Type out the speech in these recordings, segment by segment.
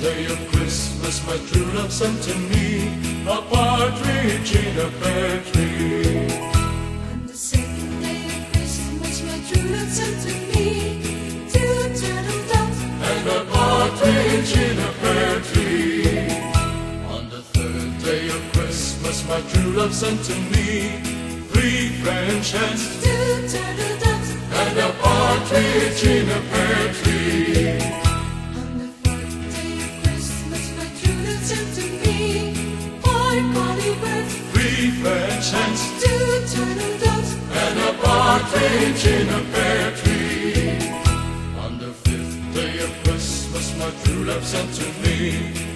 day of Christmas, my true love sent to me a partridge in a pear tree. On the second day of Christmas, my true love sent to me two turtle doves. and a partridge in a pear tree. On the third day of Christmas, my true love sent to me three French hens Two turtle doves. and a partridge in a pear tree. Two doves. and a partridge in a pear tree. On the fifth day of Christmas, my true love sent to me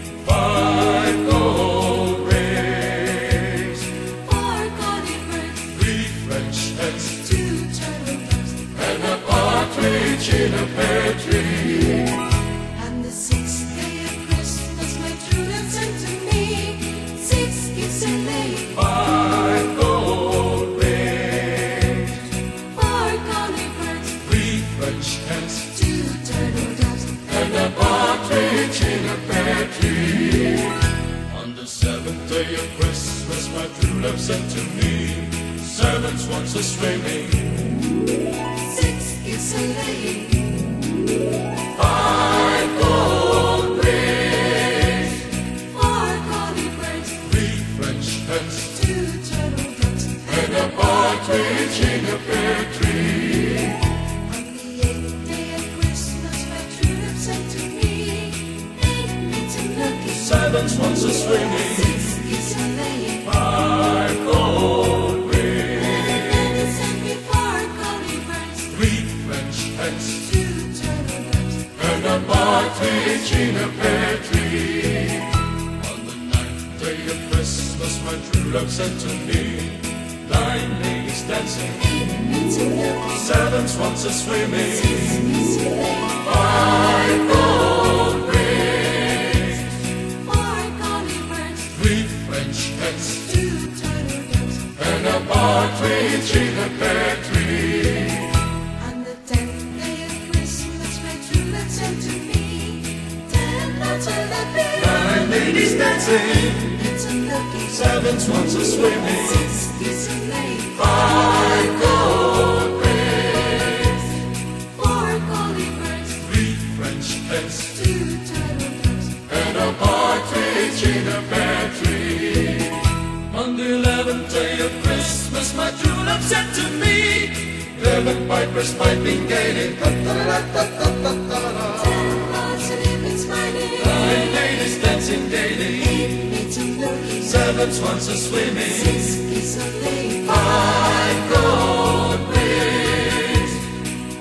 partridge in a pear tree. On the seventh day of Christmas, my true love sent to me seven swans a swimming, Six geese a laying. five gold rings, Four collie birds. three French hens, Two turtle doves. and a partridge in a pear tree. And he sent me four collie birds. three French hens, and a partridge in a pear tree. On the ninth day of Christmas, my true love sent to me nine ladies dancing, seven swans a swimming, French hens, Two turtle doves. and a partridge in a pear tree. On the tenth day of Christmas, my love sent to me ten lots of lucky. Nine ladies dancing, It's a lucky. seven swans a swimming. Six geese a laying. Five gold rings, Four collie birds. three French hens, Two turtle doves. and a partridge in a pear tree. My true love sent to me eleven pipers piping gaily. Ten. Nine ladies dancing Eight seven swans a swimming. Six geese a laying. Five gold rings,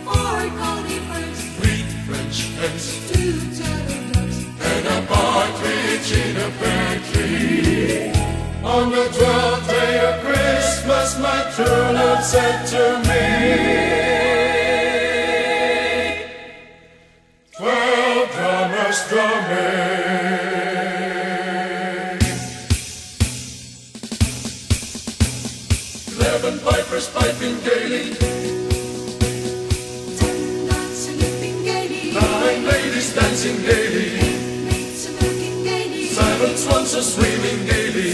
Four collie birds. three French hens, Two turtle doves. and a partridge in a pear tree. On the twelfth day of Christmas, my true love said to me, Twelve drummers drumming, eleven pipers piping gaily, Ten lots of living gaily. nine ladies dancing gaily, Eight mates a milking gaily. seven swans a swimming gaily.